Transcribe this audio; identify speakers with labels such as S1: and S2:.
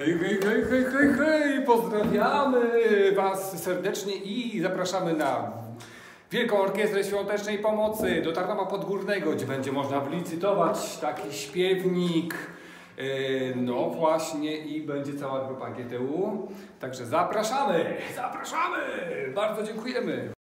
S1: hej, hej, hej! hej, hej! Pozdrawiamy Was serdecznie i zapraszamy na Wielką Orkiestrę Świątecznej Pomocy do Tarnowa Podgórnego, gdzie będzie można wylicytować taki śpiewnik. E, no właśnie i będzie cała grupa GTU. Także zapraszamy! Zapraszamy! Bardzo dziękujemy!